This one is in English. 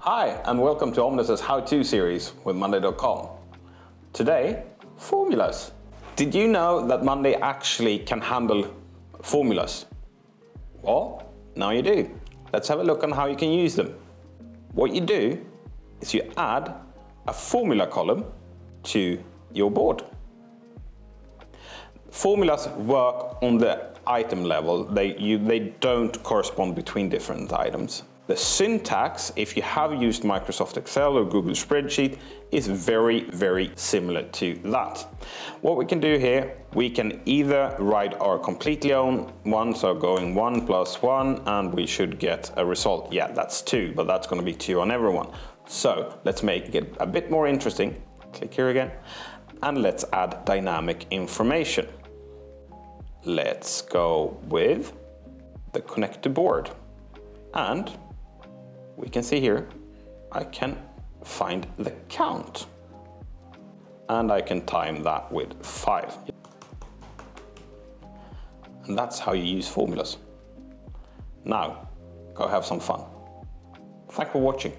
Hi, and welcome to Omnitas's how-to series with Monday.com. Today, formulas. Did you know that Monday actually can handle formulas? Well, now you do. Let's have a look on how you can use them. What you do is you add a formula column to your board. Formulas work on the item level. They, you, they don't correspond between different items. The syntax, if you have used Microsoft Excel or Google Spreadsheet, is very, very similar to that. What we can do here, we can either write our completely own one, so going one plus one, and we should get a result. Yeah, that's two, but that's gonna be two on everyone. So let's make it a bit more interesting. Click here again, and let's add dynamic information. Let's go with the connect to board and we can see here, I can find the count. And I can time that with five. And that's how you use formulas. Now, go have some fun. Thanks for watching.